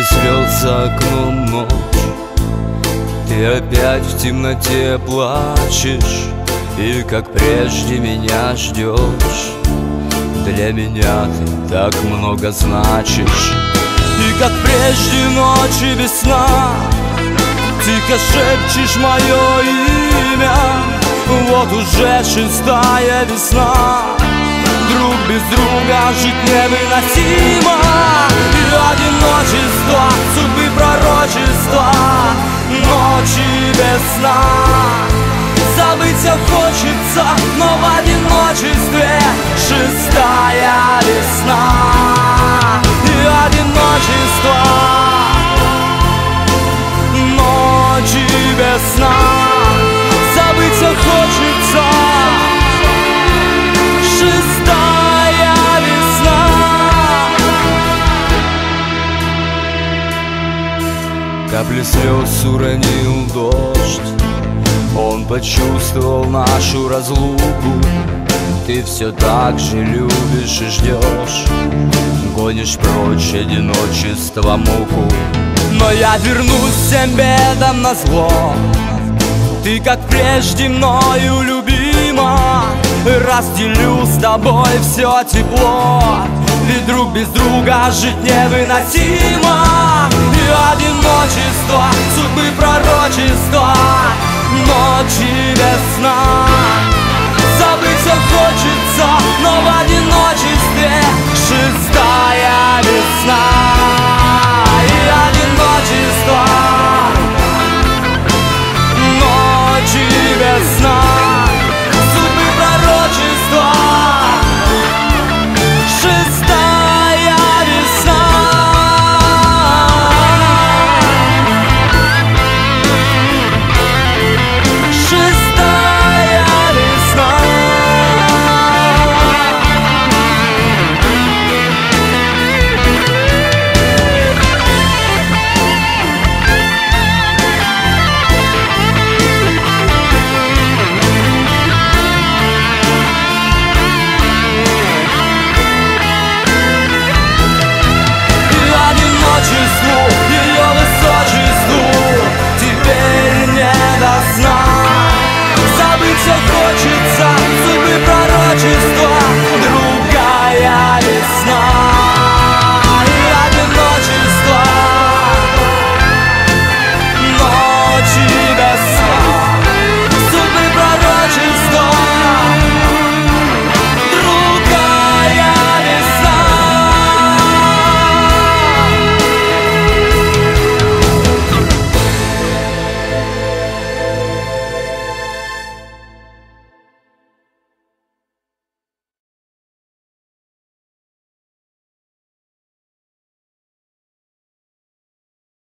Капли слез за окном ночь. Ты опять в темноте плачешь И как прежде меня ждешь Для меня ты так много значишь. И как прежде ночи без сна Тихо шепчешь мое имя. Вот уже шестая весна Друг без друга жить невыносимо. И одиночество, судьбы пророчества Ночи без сна. Забыть все хочется, но Капли слез уронил дождь. Он почувствовал нашу разлуку. Ты все так же любишь и ждешь Гонишь прочь одиночество муку. Но я вернусь всем бедам на зло. Ты как прежде мною любима. Разделю с тобой все тепло. Ведь друг без друга жить невыносимо одиночество, судьбы пророчества Ночи без сна Забыть все хочется, но в один